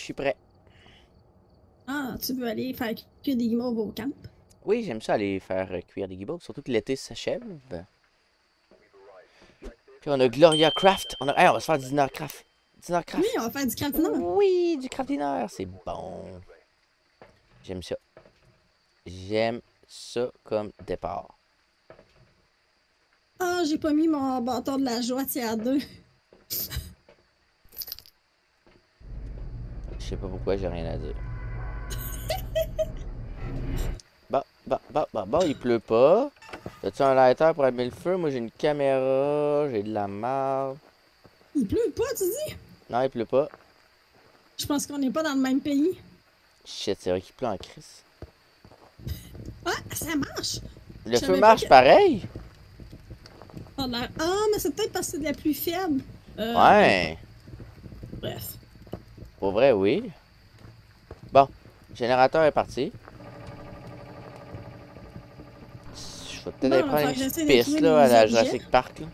suis prêt. Ah, tu veux aller faire que des guimauves au camp? Oui, j'aime ça aller faire cuire des guimauves, surtout que l'été s'achève. Puis on a Gloria Craft. On, a... Hey, on va se faire du dinner craft. Dinner craft. Oui, on va faire du craft dinner. Oui, du craft dinner, c'est bon. J'aime ça. J'aime ça comme départ. Ah, j'ai pas mis mon bâton de la joie tiers 2. Je sais pas pourquoi j'ai rien à dire. Bah, bah, bah, bah, bah, il pleut pas. As-tu un lighter pour allumer le feu? Moi, j'ai une caméra, j'ai de la marde. Il pleut pas, tu dis? Non, il pleut pas. Je pense qu'on n'est pas dans le même pays. Shit, c'est vrai qu'il pleut en crise. Ah, ça marche! Le feu marche que- pareil? Ah, là- ah, mais c'est peut-être parce que c'est de la pluie faible. Euh, Ouais. Bref. Pour vrai, oui. Bon, le générateur est parti. Je vais peut-être aller prendre une petite piste là, à la. Jurassic Park. là.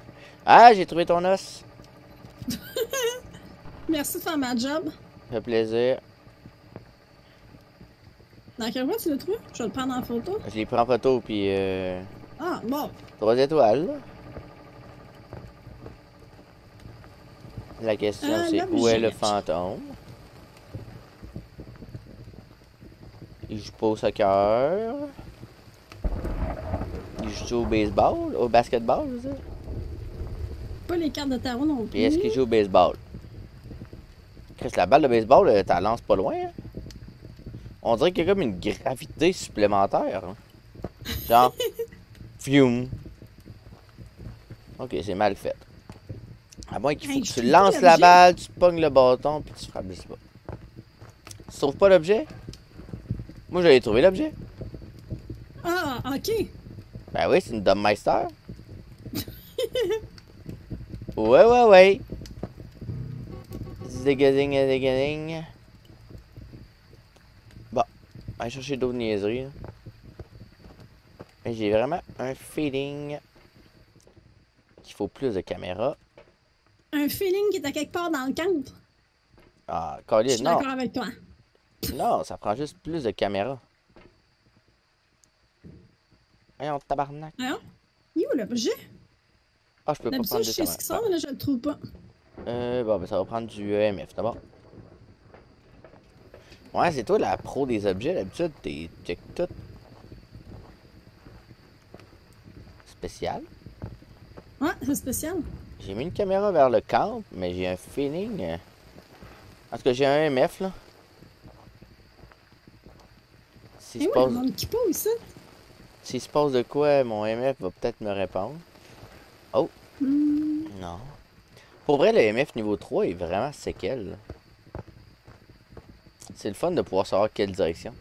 Ah, j'ai trouvé ton os. Merci de faire ma job. Ça fait plaisir. Dans quel coin tu l'as trouvé? Je vais le prendre en photo. Je l'ai pris en photo, puis euh, Ah, bon. trois étoiles. La question, Ah, c'est où est le fantôme? Il joue pas au soccer. Il joue au baseball, au basketball, je veux dire. Pas les cartes de tarot non plus. Puis est-ce qu'il joue au baseball? Chris, la balle de baseball, euh, t'as lance pas loin. hein? On dirait qu'il y a comme une gravité supplémentaire. hein. Genre, fium. Ok, c'est mal fait. À moins qu'il faut Hey, que tu lances la balle, tu pognes le bâton, puis tu frappes pas. Tu trouves pas l'objet? Moi, j'avais trouvé l'objet. Ah, ok. Ben oui, c'est une Dumbmeister. ouais, ouais, ouais. Zigazing, zigazing. Bon, on va chercher d'autres niaiseries. là. Mais j'ai vraiment un feeling qu'il faut plus de caméras. Un feeling qui est à quelque part dans le camp. Ah, Je Colin, suis non. d'accord avec toi. Non, ça prend juste plus de caméras. Voyons, tabarnak. Hein? Il est où l'objet? Ah, je peux pas prendre je des sais ce qui sort, mais là, je le trouve pas. Euh, bon, ben ça va prendre du EMF d'abord. Ouais, c'est toi la pro des objets. D'habitude, t'es check tout. Spécial? Ouais, c'est spécial. J'ai mis une caméra vers le camp, mais j'ai un feeling. euh, En tout cas, j'ai un EMF là. S'il Et se, passe... qui ça. s'il se passe de quoi, mon EMF va peut-être me répondre. Hmm. Non. Pour vrai, le EMF niveau 3 est vraiment séquel. C'est le fun de pouvoir savoir quelle direction.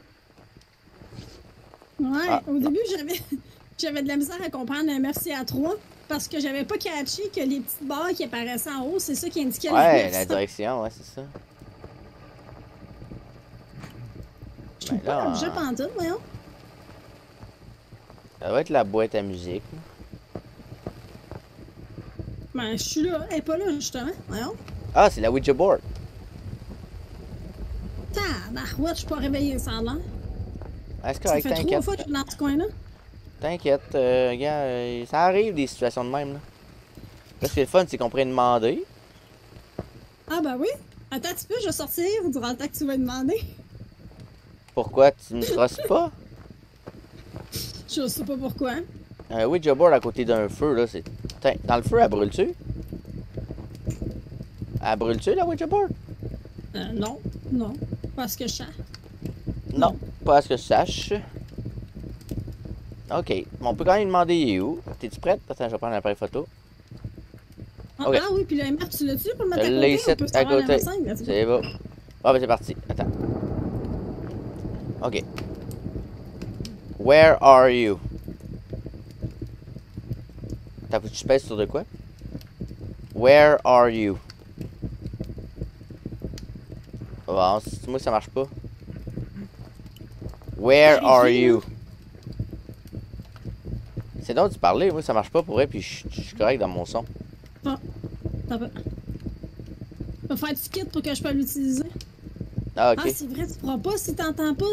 Ouais, Ah. au début, j'avais j'avais de la misère à comprendre un à 3 parce que j'avais pas catché que les petites barres qui apparaissaient en haut, c'est ça qui indiquait Ouais, la la direction, ouais, c'est ça. Pas là, l'objet euh, pantoute, voyons. Ça doit être la boîte à musique. Ben, je suis là. Elle est pas là, justement. Voyons. Ah, c'est la Ouija board. Tabarouette, je suis pas réveillée, ça a l'air. Ah, c'est Ça correct, fait trois t'inquiète. fois que je suis dans ce coin-là. T'inquiète, euh, regarde, euh, ça arrive des situations de même, là. Là, ce qui est le fun, c'est qu'on pourrait demander. Ah, ben oui. Attends un petit peu, je vais sortir durant le temps que tu vas demander. Pourquoi tu ne crosses pas? Je sais pas pourquoi. Un Ouija board à côté d'un feu, là, c'est... Tiens, Dans le feu, elle brûle-tu? Elle brûle-tu, la Ouija board? Euh, non, non. Parce que je sache. Non, pas à ce que je sache. Ok, bon, on peut quand même demander il est où? T'es-tu prête? Attends, je vais prendre l'appareil photo. Ah, ah oui, puis le MR, tu l'as-tu pour le mettre à côté? On peut à la côté. C'est bon. Ah, ben c'est parti. Attends. Ok. Where are you? T'as faut que tu pèses sur de quoi? Where are you? Bon, c'est- moi ça marche pas. Where are you? C'est donc tu parlais, moi ça marche pas pour vrai, puis je suis correct dans mon son. Ça va. Va faire du kit pour que je puisse l'utiliser. Ah, Ah, c'est vrai, tu pourras pas si t'entends pas.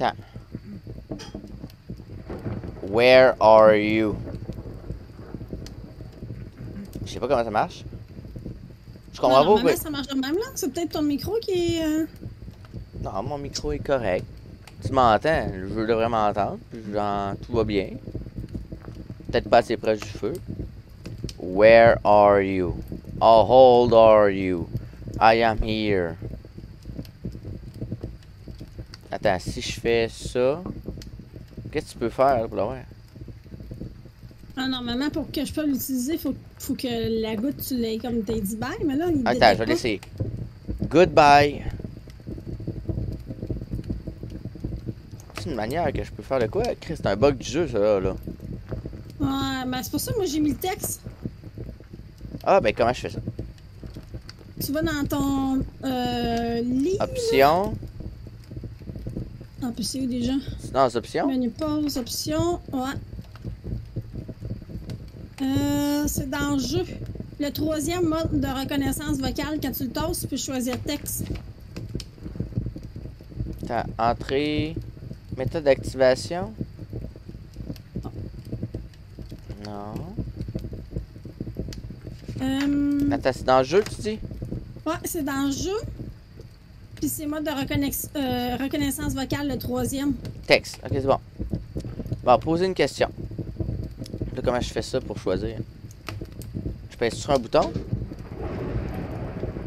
Attends. Where are you? Je sais pas comment ça marche. Je comprends Non, pas pourquoi. ça marche de même, là. C'est peut-être ton micro qui est... euh, Non, mon micro est correct. Tu m'entends, je devrais m'entendre. puis Genre, tout va bien. Peut-être pas assez proche du feu. Where are you? How old are you? I am here. Attends, si je fais ça, qu'est-ce que tu peux faire pour l'avoir? Ah, normalement, pour que je puisse l'utiliser, faut, faut que la goutte, tu l'aies comme t'as dit bye, mais là, il Attends, je vais laisser. Goodbye. C'est une manière que je peux faire de quoi? Chris, c'est un bug du jeu, ça là. là. Ouais, ben c'est pour ça que moi j'ai mis le texte. Ah, ben comment je fais ça? Tu vas dans ton euh, lit. Option. Ah, puis c'est où déjà? Non, c'est option. Menu pause, option. Ouais. Euh, c'est dans le jeu. Le troisième mode de reconnaissance vocale, quand tu le tosses, tu peux choisir texte. Attends, entrée. Méthode d'activation. Non. Euh, Attends, c'est dans le jeu, tu dis? ouais, c'est dans le jeu. Puis c'est mode de reconnex- euh, reconnaissance vocale, le troisième. Texte. Ok, c'est bon. Bon, poser une question. Là, comment je fais ça pour choisir? Je pèse sur un bouton?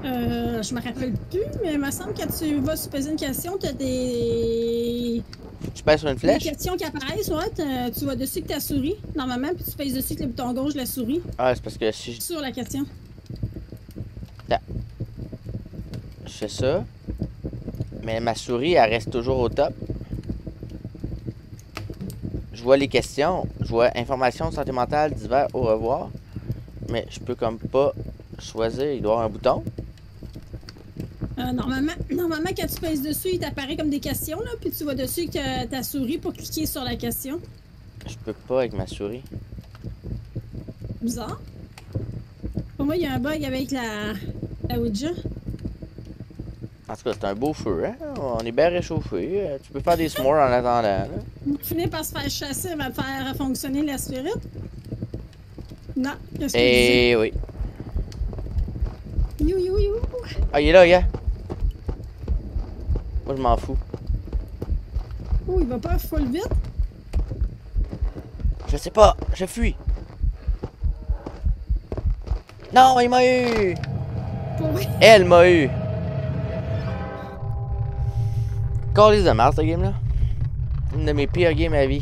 Euh, je me rappelle plus, mais il me semble que tu vas se poser une question, tu as des... Je pèse sur une des flèche? questions qui apparaissent, ouais, tu vas dessus avec ta souris, normalement, puis tu pèses dessus avec le bouton gauche de la souris Ah, c'est parce que si je, sur la question. je fais ça, mais ma souris, elle reste toujours au top. Je vois les questions, je vois information de santé mentale, divers, au revoir. Mais je peux comme pas choisir, il doit y avoir un bouton. Euh, normalement, normalement, quand tu pèses dessus, il t'apparaît comme des questions, là, puis tu vas dessus avec ta, ta souris pour cliquer sur la question. Je peux pas avec ma souris. Bizarre. Pour moi, il y a un bug avec la, la Ouija. En tout cas, c'est un beau feu, hein? On est bien réchauffé. Euh, Tu peux faire des s'mores en attendant, là. Finir par se faire chasser, elle va faire fonctionner la. Non, qu'est-ce que Eh oui. You, you, you. Ah, il est là, gars. Moi, je m'en fous. Oh, il va pas full vite? Je sais pas, je fuis. Non, il m'a eu. Elle m'a eu. Calice de merde, ce game-là. Une de mes pires games à vie.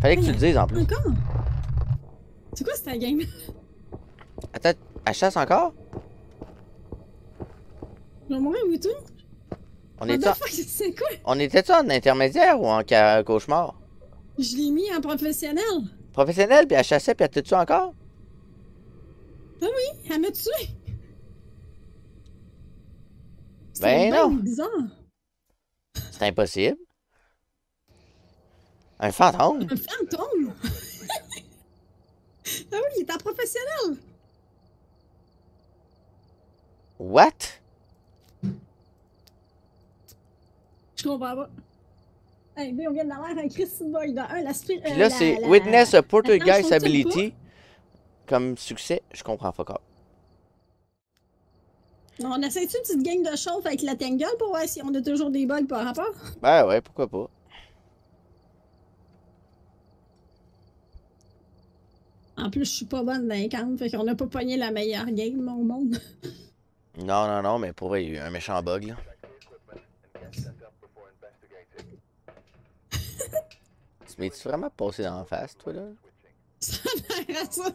Fallait que tu le dises en plus. Encore? C'est quoi cette game? Attends, elle chasse encore? Vais mourir ou tout? On c'est quoi? on était en intermédiaire ou en ca- cauchemar? Je l'ai mis en professionnel. Professionnel, puis elle chassait, puis elle te tue encore? Ah oui, elle m'a tué. Ben non. bizarre. C'est impossible. Un fantôme? Un fantôme? ah oui, il est en professionnel. What? Je comprends pas. Hey, on vient d'avoir un Christine Boy dans un, la Puis euh, là, c'est Witness a fonctionne Ability. Comme succès, je comprends pas encore. On essaie-tu une petite game de chauffe avec la Tangle pour voir si on a toujours des bugs par rapport? Ben ouais, pourquoi pas. En plus, je suis pas bonne dans les cartes, fait qu'on a pas pogné la meilleure game au monde. Non, non, non, mais pour vrai, il y a eu un méchant bug, là. tu m'es-tu vraiment passé dans la face, toi, là? Ça a l'air à ça.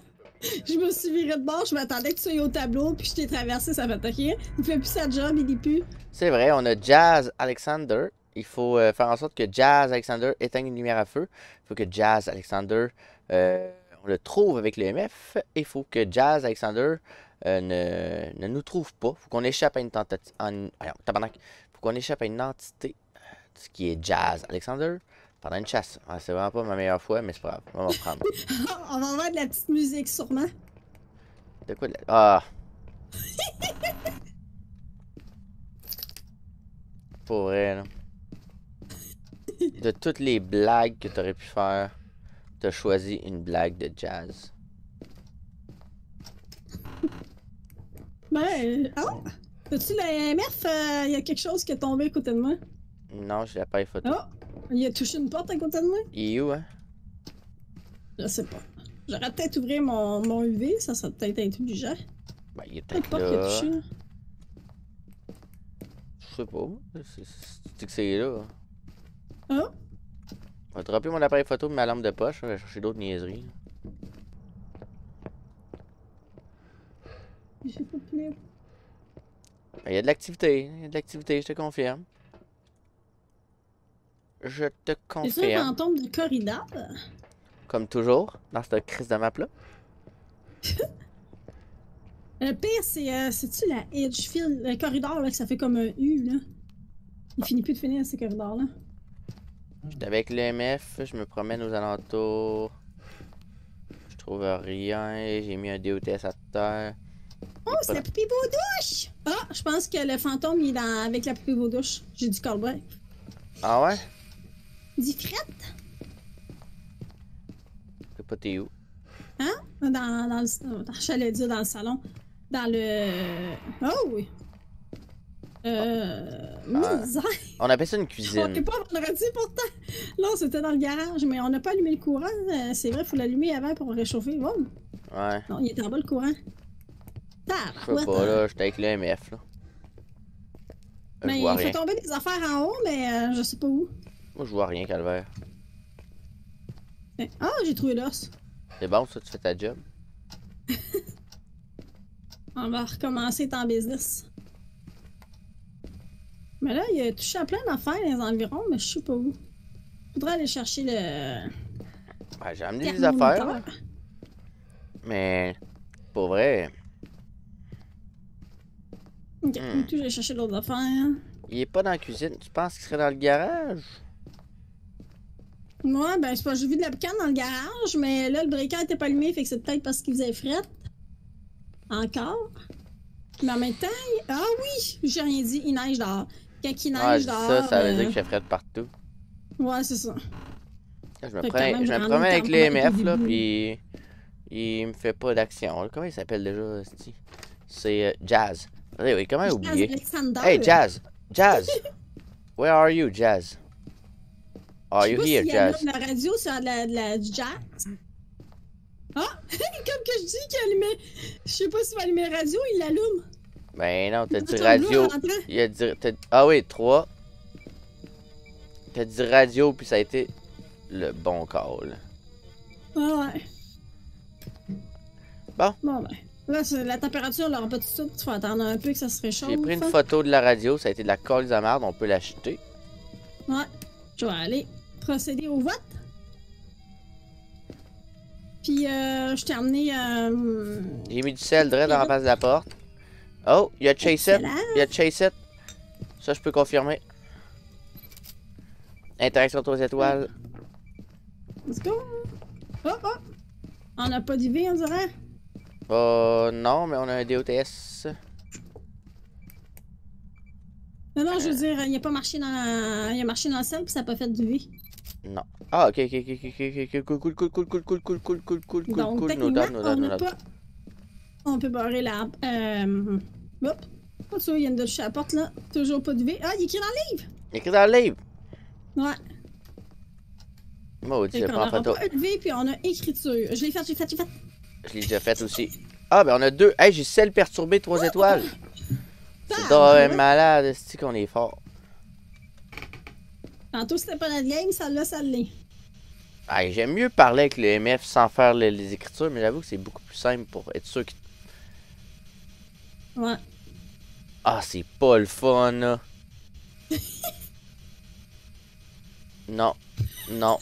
Je me suis viré de bord, je m'attendais que tu sois au tableau, puis je t'ai traversé, ça fait OK. Il fait plus sa job, il est plus. C'est vrai, on a Jazz Alexander. Il faut euh, faire en sorte que Jazz Alexander éteigne une lumière à feu. Il faut que Jazz Alexander, euh, on le trouve avec le MF. Il faut que Jazz Alexander euh, ne, ne nous trouve pas. Il faut qu'on échappe à une tentative. faut qu'on échappe à une entité, qui est Jazz Alexander, pendant une chasse. Ah, c'est vraiment pas ma meilleure fois, mais c'est pas grave. On va prendre. on va avoir de la petite musique sûrement. De quoi de la- Ah! Pour vrai, là. De toutes les blagues que t'aurais pu faire, t'as choisi une blague de jazz. Ben, oh! As-tu la MF? Il y a quelque chose qui est tombé à côté de moi? Non, j'ai l'appareil photo. Oh! Il a touché une porte à côté de moi? Il est où, hein? Je sais pas. J'aurais peut-être ouvrir mon, mon UV, ça serait peut-être intelligent. Ben, il est Quelle peut-être porte qu'il a là. touché? là? Je sais pas. C'est- que c'est là. Oh! On va dropper mon appareil photo de ma lampe de poche. Je vais chercher d'autres niaiseries. Ben, Il y a de l'activité. Il y a de l'activité, je te confirme. Je te C'est un confirme. fantôme de corridor? Comme toujours, dans cette crise de map-là. Le pire, c'est. euh, C'est-tu la Edgefield, le corridor là, que ça fait comme un U, là? Il finit plus de finir ces corridors-là. J'étais avec l'EMF, je me promène aux alentours. Je trouve rien. J'ai mis un DOTS à terre. Oh, c'est la poupée douche! Ah, je pense que le fantôme, il est dans... avec la poupée douche. J'ai du callback. Ah ouais? Dis frette? Je sais pas t'es où. Hein? Dans, dans le. Dans, j'allais dire dans le salon. Dans le. Oh oui! Euh. Ah. misère. On appelle ça une On cuisine. pas vendredi pourtant. Non, c'était dans le garage, mais on n'a pas allumé le courant. Euh, C'est vrai, il faut l'allumer avant pour réchauffer. Oh, Ouais. non, il était en bas le courant. Je sais pas là, j'étais avec l'EMF là. Je Mais vois il fait tomber des affaires en haut, mais euh, je sais pas où. Moi je vois rien, Calvaire. Ah, j'ai trouvé l'os. C'est bon ça, tu fais ta job. On va recommencer en business. Mais là, il a touché à plein d'affaires dans les environs, mais je sais pas où. Faudrait aller chercher le. Ouais, j'ai amené des affaires, là, mais pour vrai, Ok, Hmm. tout, j'ai cherché d'autres affaires. il est pas dans la cuisine. Tu penses qu'il serait dans le garage? Ouais, ben, c'est pas, j'ai vu de la boucane dans le garage, mais là, le breaker était pas allumé, fait que c'est peut-être parce qu'il faisait fret. Encore. Mais en même temps, il- ah oui, j'ai rien dit, il neige dehors. Quand il neige je dehors. ça, ça veut euh, dire que je ferais de partout. Ouais, c'est ça. Je me que même, je me promène avec les MF là, puis il me fait pas d'action. Comment il s'appelle déjà? C'est euh, Jazz. Oui, oui, comment Jazz oublier? Hey, Jazz! Jazz! Where are you, Jazz? Are sais you here, Jazz? la radio sur de la, la- du jazz. Ah! Comme que je dis qu'il allumait. Je sais pas s'il va allumer la radio, il l'allume. Ben non, t'as dit radio. Il a dit. Ah oui, 3. T'as dit radio, puis ça a été le bon call. Ah ouais. Bon. Bon ben. Là, c'est- la température, là, pas tout de suite. Tu vas attendre un peu que ça se réchauffe. J'ai pris une photo de la radio, ça a été de la colle de merde, on peut l'acheter. Ouais. Je vais aller procéder au vote. Puis, euh, je t'ai emmené. Euh... J'ai mis du sel direct dans la face de la porte. Oh, il y a Chase It. Il y a Chase It. Ça, je peux confirmer. Interaction aux étoiles. Let's go. Oh, oh. On n'a pas d'IV, on dirait. Euh, non, mais on a un DOTS. Non, non, je veux dire, il a pas marché dans la... Il a marché dans le sel, puis ça n'a pas fait d'IV. Non. Ah, ok, ok, ok, ok, ok, ok, cool, cool, cool, cool, cool, cool, cool, cool, cool, cool, cool, Donc, cool, no on no pas... On peut barrer la... Euh... Hop. Pas sûr, il vient de toucher à la porte, là. Toujours pas d'IV. Ah, il est écrit dans le livre! Il est écrit dans le livre. Ouais. Maudit, Fait je qu'on prends aura photo. pas EV, puis on a écriture. Je l'ai fait, je l'ai fait, je l'ai fait. Je l'ai déjà fait aussi. Ah, ben on a deux. Hey, j'ai celle perturbée, trois étoiles. C'est Ah, malade, c'est qu'on est fort. Tantôt, c'était pas notre game, ça là, ça l'est. J'aime mieux parler avec le MF sans faire les, les écritures, mais j'avoue que c'est beaucoup plus simple pour être sûr que. Ouais. Ah, c'est pas le fun, là. non, non,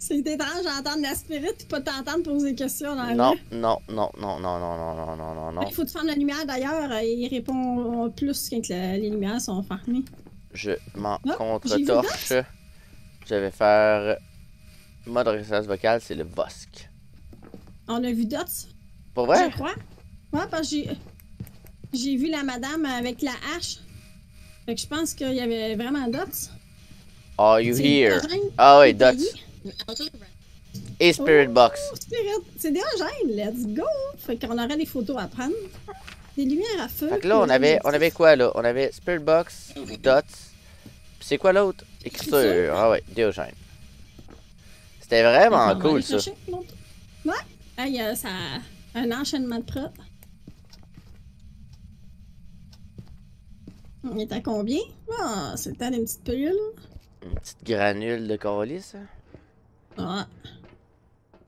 C'est étrange d'entendre la spirit et pas t'entendre poser des questions dans non, non, non, non, non, non, non, non, non, non, non. Il faut te faire la lumière d'ailleurs, euh, il répond plus quand les lumières sont fermées. Je m'en Ah, contre-torche. Je vais faire. Mode résistance vocale, c'est le VOSC. On a vu Dots, Pour vrai? je crois. Ouais, parce que j'ai. Vu la madame avec la hache. Fait que je pense qu'il y avait vraiment Dots. Are you here? Ah oui, Dots. Et Spirit Oh, Box. Spirit. C'est Diogène, let's go! Fait qu'on aurait des photos à prendre. Des lumières à feu. Fait que là, on puis avait, on avait quoi là? On avait Spirit Box, Dots. C'est quoi l'autre? Écriture. Ah ouais, Diogène. C'était vraiment aller cool ça. Ouais! Euh, ça a un enchaînement de preuves. On est à combien? Ah, c'est le temps d'une petite pilule. Une petite granule de calice. hein? Ah.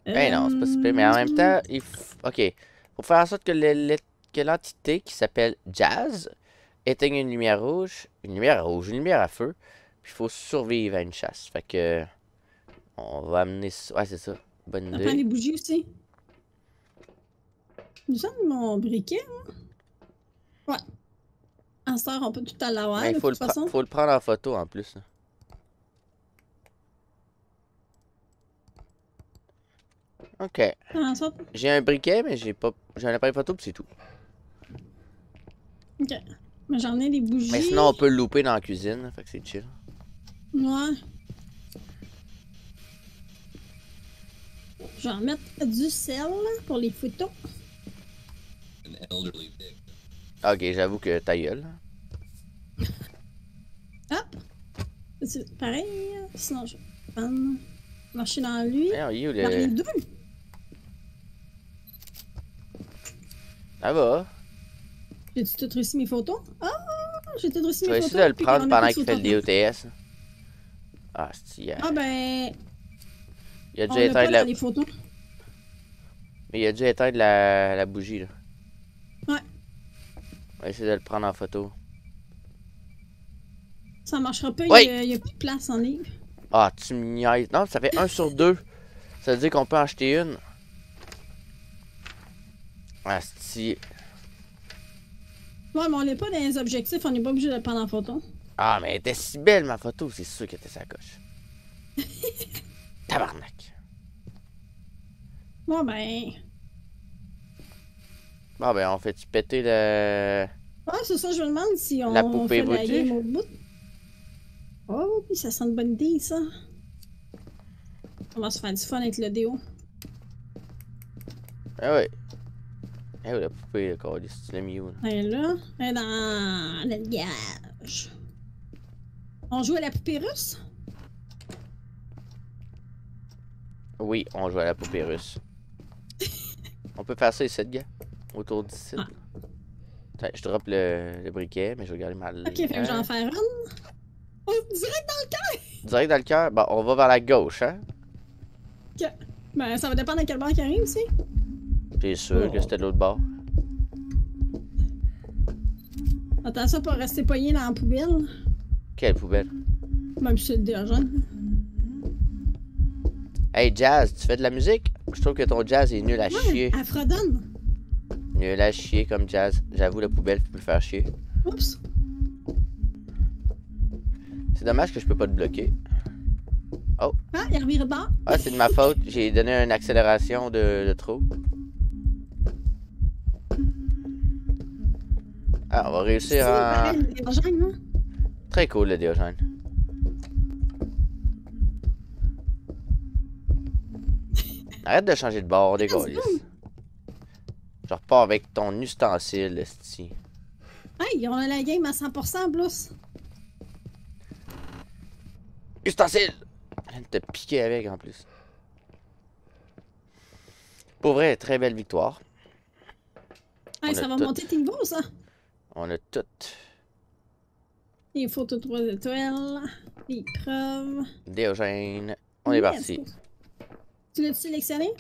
Ben non, c'est pas super, mais en même temps, il f- Ok. Pour faire en sorte que le- que l'entité qui s'appelle Jazz éteigne une lumière rouge, une lumière rouge, une lumière à feu, puis il faut survivre à une chasse. Fait que. On va amener ça. Ouais, c'est ça. Bonne On prend idée. les bougies aussi. Nous sommes mon briquet. Ouais. En temps, on peut tout à l'avoir, il faut le, toute pre- façon. faut le prendre en photo en plus. là. Ok. J'ai un briquet, mais j'ai pas. J'ai un appareil photo, puis c'est tout. Ok. Mais j'en ai des bougies. Mais sinon, on peut le louper dans la cuisine, fait que c'est chill. Ouais. Je vais en mettre du sel pour les photos. Ok, j'avoue que ta gueule. Hop! Pareil. Sinon, je vais marcher dans lui. Dans les le. deux. Ça va. J'ai-tu tout réussi mes photos? Ah! J'ai tout réussi mes photos. essayer de le prendre pendant qu'il fait le. DOTS. Ah, c'est a, Ah ben, il a déjà éteint la... dans les photos. Mais il a déjà éteint la... la bougie là. Ouais. On va essayer de le prendre en photo. Ça marchera pas, Oui. il y a- plus de place en livre. Ah, tu me niaises. Non, ça fait 1 sur 2. Ça veut dire qu'on peut en acheter une. Ah, c'est... Ouais, mais on n'est pas dans les objectifs, on n'est pas obligé de le prendre en photo. Ah, mais elle était si belle ma photo, c'est sûr qu'elle était sa coche. Tabarnak. Ouais, ben. Bon, ben, on fait-tu péter le. Ouais, c'est ça, je me demande si on La poupée fait la voûtée. game au bout. Oh, puis ça sent une bonne idée, ça. On va se faire du fun avec le déo. Ah ouais. Eh oui, la poupée, le l'as mis où, là? Elle est là, elle est dans le gage. On joue à la poupée russe? Oui, on joue à la poupée russe. on peut faire ça ici, gars. Autour d'ici. Ah. Attends, je drop le, le briquet, mais je vais garder ma Ok, fait que j'en fais une. Oh, direct dans le cœur! Direct dans le cœur? Bon, on va vers la gauche, hein? Ben, ça va dépendre à quel bord qui arrive aussi. T'es sûr que Oh. c'était de l'autre bord? Attends ça pour rester pogné dans la poubelle. Quelle poubelle? Même si c'est dérangeant. Hey, Jazz, tu fais de la musique? Je trouve que ton jazz est nul à chier. Aphrodone. Nul à chier comme jazz. J'avoue, la poubelle peut me faire chier. Oups. C'est dommage que je peux pas te bloquer. Ah, il revient bord. Ah, c'est de ma faute. J'ai donné une accélération de, de trop. Ah, on va réussir à... Très cool le Diogène. Arrête de changer de bord, go. Je repars avec ton ustensile, esti. Hey, on a la game à 100% en plus. Ustensile! Je viens de te piquer avec en plus. Pour vrai, très belle victoire. Hey, ça va tout. monter tes niveaux, ça. On a tout. Les photos 3 étoiles. Les preuves. Diogène. On est parti. Tu l'as sélectionné?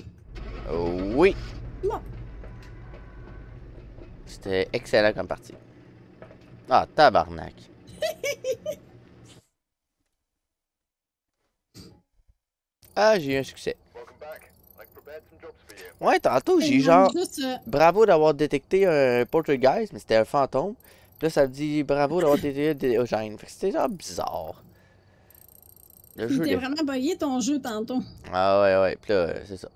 Euh, oui! Bon. C'était excellent comme partie. Ah, tabarnak. ah, j'ai eu un succès. Ouais, tantôt, j'ai genre... Euh, Bravo d'avoir détecté un poltergeist, mais c'était un fantôme. Puis là, ça me dit bravo d'avoir détecté un Diogène. Fait que c'était genre bizarre. Le jeu... est- vraiment bugué ton jeu tantôt. Ah ouais, ouais. Puis là, euh, c'est ça.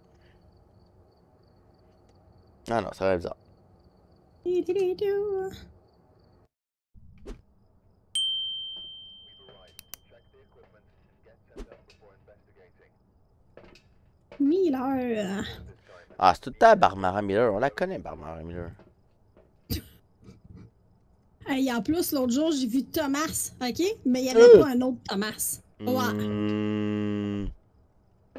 Ah non, ça va bizarre. Miller. Ah, c'est tout le temps Barbara Miller. On la connaît, Barbara Miller. Et en plus, l'autre jour, j'ai vu Thomas, OK? Mais il n'y avait Euh. pas un autre Thomas. Hmm,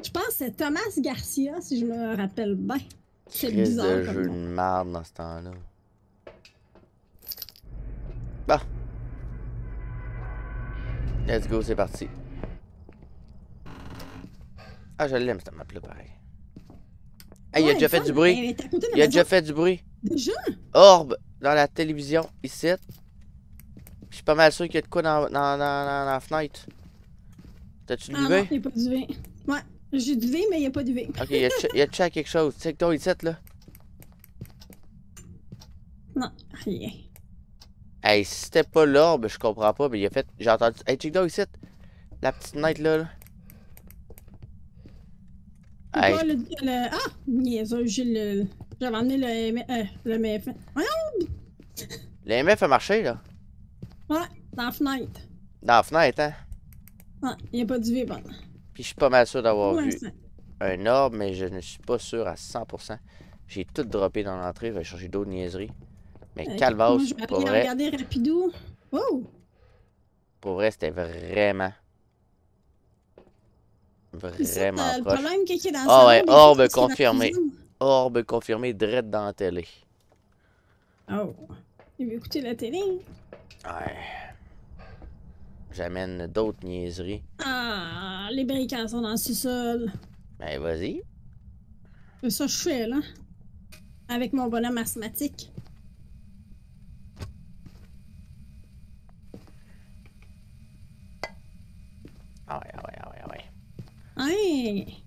Je pense que c'est Thomas Garcia, si je me rappelle bien. C'est bizarre comme jeu de merde dans ce temps-là. Bon. Let's go, c'est parti. Ah, je l'aime, cette map-là, pareil. Hey, il a déjà fait du bruit. de Il a déjà fait du bruit. Déjà? Orbe dans la télévision, ici. Je suis pas mal sûr qu'il y a de quoi dans, dans, dans, dans la fenêtre. T'as-tu Ah non, levé? il n'y a pas du V. Ouais, j'ai du V, mais il n'y a pas du V. Ok, il y a, chat quelque chose. Check toi ici, là? Non, rien. Hey, si c'était pas l'orbe, je comprends pas, mais il a fait. J'ai entendu. Hey, check toi ici. La petite fenêtre là. là. C'est Hey, pas le, le- Ah! Niaiseux, j'ai le. J'avais emmené le, M- euh, le MF. Le MF a marché, là. ouais, dans la fenêtre. Dans la fenêtre, hein? Ouais, il n'y a pas du bon. Puis je suis pas mal sûr d'avoir vu un orbe, mais je ne suis pas sûr à 100%. J'ai tout droppé dans l'entrée, je vais chercher d'autres niaiseries. Mais Euh, Calvas, moi, je vais pour vrai, regarder rapidou. Oh! pour vrai, c'était vraiment. Vraiment t'as le proche. problème qui est dans Ah ouais, orbe confirmé. Orbe confirmé, direct dans la télé. Oh. Il veut écouter la télé. Ouais. J'amène d'autres niaiseries. Ah, les briquets sont dans le sous-sol. Ben vas-y. C'est ça que je fais, là. Avec mon bonhomme asthmatique. Ah ouais, ah ouais. Hey!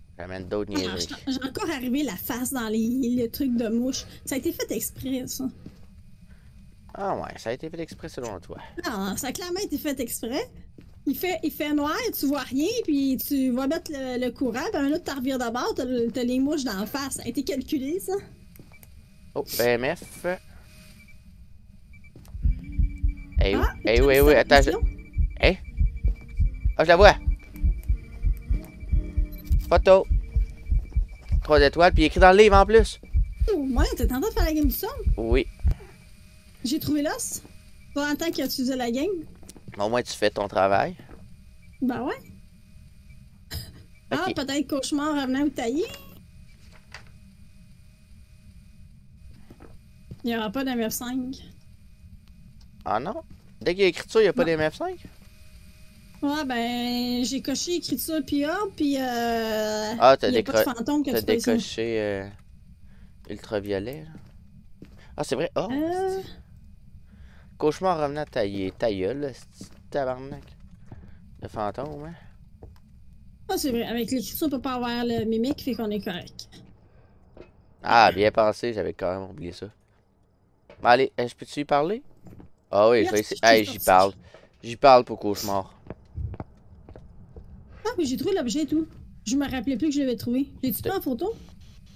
D'autres niaiseries. j'ai encore arrivé la face dans les, le truc de mouche. Ça a été fait exprès, ça. Ah ouais, ça a été fait exprès selon toi. Non, ça a clairement été fait exprès. Il fait, il fait noir, tu vois rien, puis tu vas mettre le, le courant, puis un autre, revires d'abord, t'as le- t'as les mouches dans la face. Ça a été calculé, ça. Oh, BMF. Eh oui, Ah, eh oui, oui, attends, je... Eh? Ah, je la vois! Photo! Trois étoiles, puis écrit dans le livre en plus. Oh, ouais, t'es en train de faire la game du son. Oui. J'ai trouvé l'os. Pas en temps qu'il a utilisé la game. Au moins, tu fais ton travail. Ben ouais. Ah, peut-être cauchemar revenant ou taillé. Il n'y aura pas d'MF5. Ah non? Dès qu'il y a écrit ça, il n'y a pas d'MF5? Ouais, ben, j'ai coché écriture puis A, puis euh. Ah, t'as essayer. décoché euh, ultraviolet, là. Ah, c'est vrai. Oh! Euh, Cauchemar revenant taillé. Ta gueule, tabarnak. Le fantôme, hein? Ah, c'est vrai. Avec l'écriture, on peut pas avoir le mimique, fait qu'on est correct. Ah, bien pensé, j'avais quand même oublié ça. Bon, allez, je peux-tu y parler? Ah oui, je vais Hey, j'y sortie. parle. J'y parle pour Cauchemar. Ah, mais j'ai trouvé l'objet et tout. Je me rappelais plus que je l'avais trouvé. J'ai-tu pris en photo?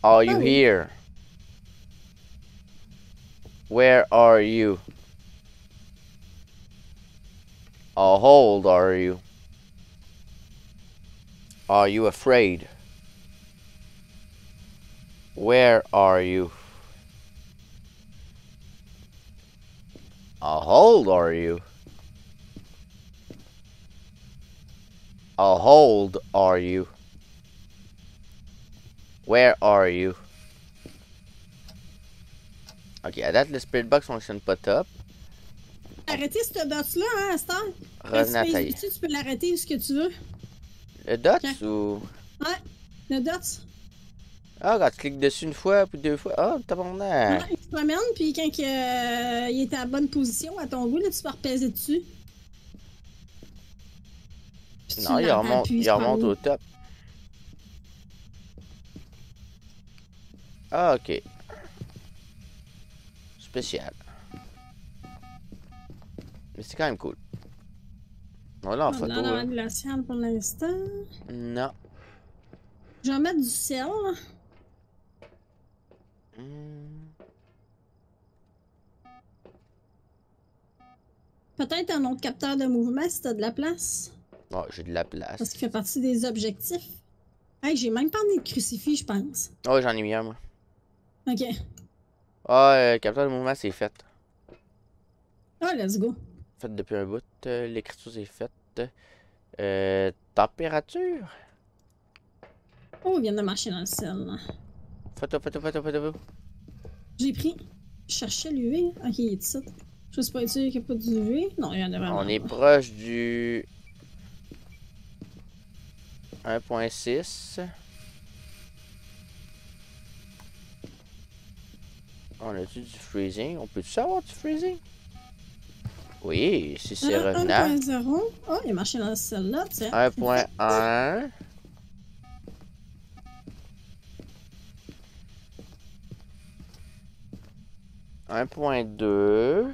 Are you Ah oui. here? Where are you? How old are you? Are you afraid? Where are you? How old are you? How old are you? Where are you? Ok, à date, le Spirit Box fonctionne pas top. Arrêtez ce dots-là, hein, heure. Revenez à tu peux l'arrêter ce que tu veux? Le dot ou? Ouais, le dots. Ah, quand tu cliques dessus une fois, puis deux fois. Ah, t'as mon Ouais, il se promène, puis quand euh, il est à la bonne position, à ton goût, là, tu peux repaiser dessus. Non, il remonte, il remonte au top. Ah, ok. Spécial. Mais c'est quand même cool. Voilà en On photo. en a de la ciel pour l'instant. Non. Je vais mettre du ciel. Hmm. Peut-être un autre capteur de mouvement si t'as de la place. Bon, j'ai de la place. Parce qu'il fait partie des objectifs. Hey, j'ai même pas de crucifix, je pense. Oh, j'en ai mis un, moi. Ok. Ah, euh, capteur de mouvement, c'est fait. Oh, let's go. Fait depuis un bout. Euh, L'écriture, c'est faite. Euh, température? Oh, il vient de marcher dans le sel. Photo, photo, photo, photo. J'ai pris. Je cherchais l'UV. Ok, il est ici. Je sais pas être sûr qu'il n'y a pas d'UV. Non, il y en a vraiment. On est proche du 1.6. On a-tu du freezing? On peut-tu savoir du freezing? Oui, si c'est Euh, revenant. 1.0. Oh, il a marché dans celle-là, tiens. 1.1. Un point deux.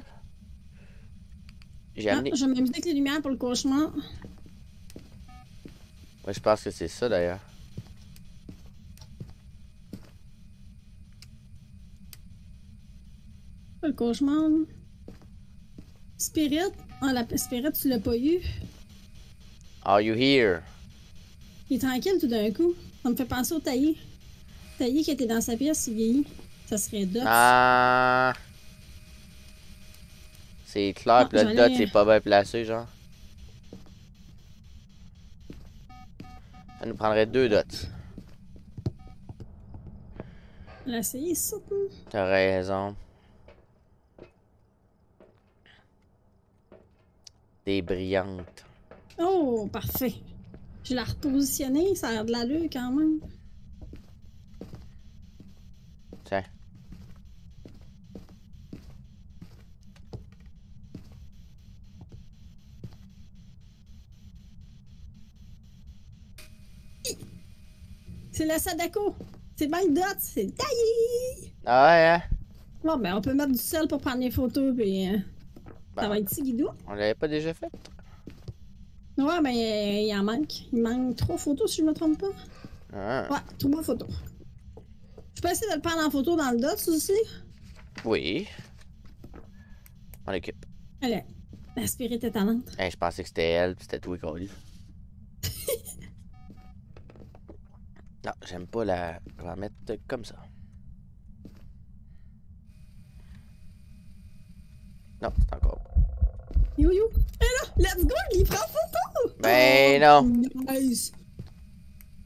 J'ai Ah, amené. je vais m'amuser avec les lumières pour le cauchemar. Ouais, je pense que c'est ça d'ailleurs. Pas le cauchemar. Spirit. Ah, la Spirit, tu l'as pas eu? Are you here? Il est tranquille tout d'un coup. Ça me fait penser au taillé. Taillé qui était dans sa pièce, il vieillit. Ça serait Dot. Ah. C'est clair, Ah, pis le dot c'est pas bien placé, genre. Ça nous prendrait deux dots. Elle a essayé ça. T'as raison. Des brillantes. Oh, parfait. Je l'ai repositionné, ça a l'air de l'allure quand même. C'est la Sadako. C'est bien Dot, c'est taillé. Ah ouais, hein? Bon, ben, on peut mettre du sel pour prendre les photos, puis euh, ça Bon. va être guidou. On l'avait pas déjà fait? Ouais, ben, il en manque. Il manque trois photos, si je me trompe pas. Ah. Ouais, trois photos. Je peux essayer de le prendre en photo dans le Dot aussi? Oui. On l'équipe. Elle, la spirit est talente. Hey, je pensais que c'était elle, pis c'était toi, Cody. J'aime pas la. Je vais la mettre comme ça. Non, c'est encore. You, you. Et là, let's go, il prend photo. Ben Oh, non. Nice.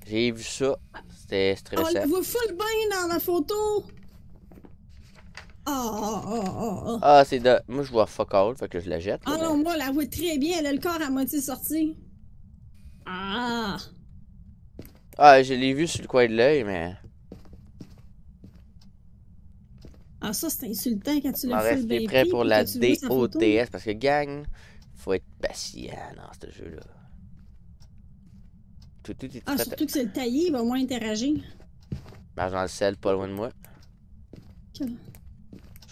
J'ai vu ça. C'était On stressant. le voit full bien dans la photo. Ah, ah, ah, ah, ah. Ah, c'est de. Moi, je vois fuck all, fait que je la jette. Ah non, moi, elle la voit très bien. Elle a le corps à moitié sorti. Ah. Ah, je l'ai vu sur le coin de l'œil, mais. Ah, ça, c'est insultant quand tu l'as full reste bien prêt pour la. DOTS parce que gang, faut être patient dans ce jeu-là. Tout, tout est Ah, surtout que c'est le taillé, il va moins interagir. Marche dans le sel, pas loin de moi. Je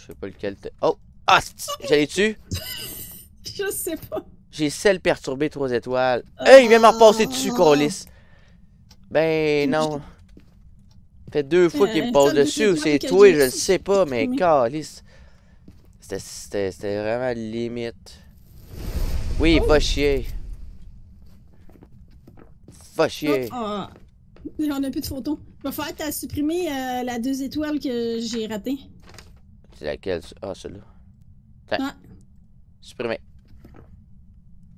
sais pas lequel. Oh! Ah! J'allais dessus? Je sais pas. J'ai sel perturbé 3 étoiles. Hey, il vient me repasser dessus, Ah. Ben non. fait deux fois qu'il me Euh, passe dessus c'est toi, je le sais pas, mais. Colis. C'était- vraiment limite. Oui, Oh. va chier. Va chier. Ah, ah. On a plus de photos. Va falloir que t'as supprimé euh, la deux étoiles que j'ai ratée. C'est laquelle? Ah, celle-là. Ouais. Supprimé.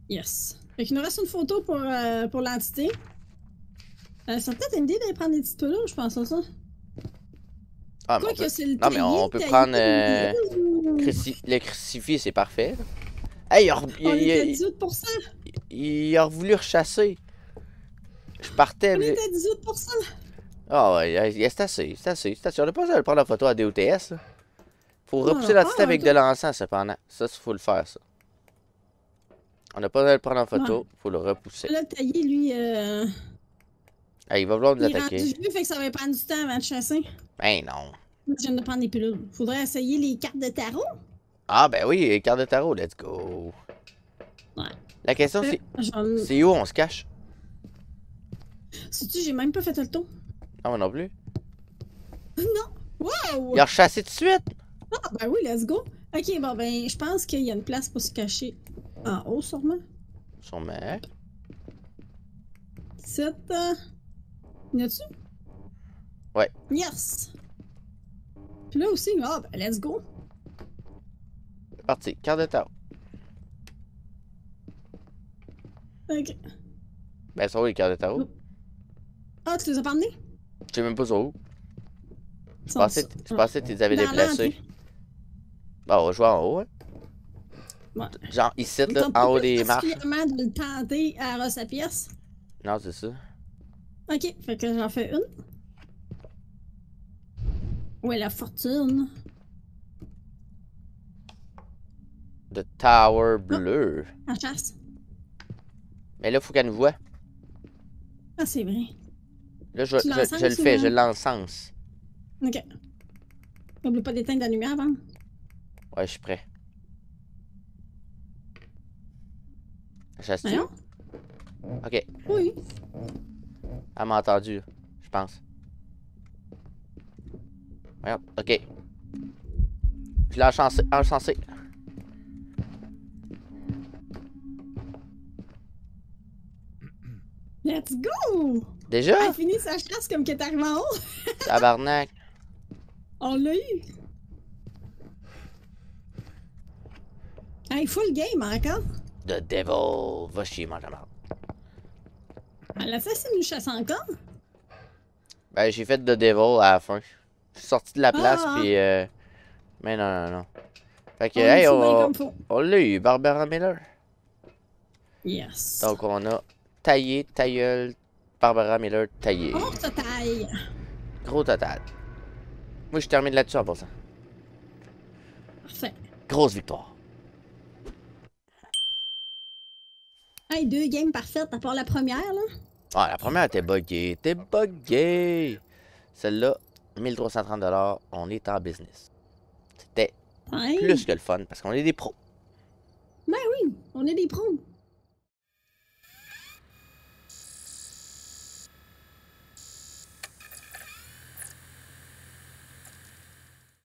Yes. Fait qu'il nous reste une photo pour, euh, pour l'entité. Euh, ça peut-être une idée d'aller prendre des photos, je pense à ça. Ah, mais Quoi on peut- que c'est le Non, mais on peut prendre, euh, cruci- Le crucifix, c'est parfait. Hey, il a, il, On il- à il- 18%. il a voulu rechasser. Je partais. On mais- est à 18%. Ah ouais, hey, c'est assez, c'est assez, c'est assez. On n'a pas besoin de prendre la photo à DOTS. Faut Ah, repousser l'entité avec de l'encens, cependant. Ça, il faut le faire, ça. On n'a pas besoin de le prendre en photo, faut le repousser. Là, le taillé, lui, euh, Ah, il va vouloir nous il est rendu attaquer. fait que ça va prendre du temps avant de chasser. Ben non. Je viens de prendre des pilules. Faudrait essayer les cartes de tarot. Ah, ben oui, carte de tarot, let's go. Ouais. La question, c'est c'est où on se cache? Sais-tu, j'ai même pas fait le tour. Ah, moi non plus. Wow! Il a rechassé tout de suite. Ah, ben oui, let's go. Ok, bon, ben, je pense qu'il y a une place pour se cacher en haut, sûrement. Sûrement. Cette. euh, Y a-tu? Ouais. Yes! Puis là aussi, ah, ben, let's go! C'est parti. Carte de tarot. Ok. Ben, ça va les cartes de tarot. Ah, tu les as pas emmenés? Je sais même pas sur où. Je sont pensais, que tu les avais déplacés. Bon, on va jouer en haut, hein. Ouais. Genre ici, Ils là, en haut des marches. de le tenter à sa pièce. Non, c'est ça. Ok, fait que j'en fais une. Ouais, la fortune? The Tower bleu. La chasse. Mais là, faut qu'elle nous voie. Ah, c'est vrai. Là, je, le fais, je l'encense. Ok. N'oublie pas d'éteindre la lumière avant. Ouais, je suis prêt. Chasse-tu? Ok, Oui. Elle m'a entendu, je pense. Voyons, ok. Je l'ai encensé, encensé. Let's go! Déjà? Elle finit sa chasse comme qu'elle est arrivée en haut. Tabarnak. On l'a eu. Hey, full game encore. The Devil. Va chier, mange la marde. L'assassin nous chasse encore? Ben, j'ai fait The Devil à la fin. Je suis sorti de la place, Ah. puis euh... Mais non, non, non. Fait que, On hey, on, l'a eu, Barbara Miller. Yes. Donc, on a taillé, tailleul, Barbara Miller, taillé. Se taille. Gros total. Moi, je termine là-dessus en passant. Parfait. Grosse victoire. Hey, deux games parfaites à part la première, là. Ah, la première était buggée. T'es buggée. Celle-là, 1330$, on est en business. C'était plus que le fun parce qu'on est des pros. Ben oui, on est des pros.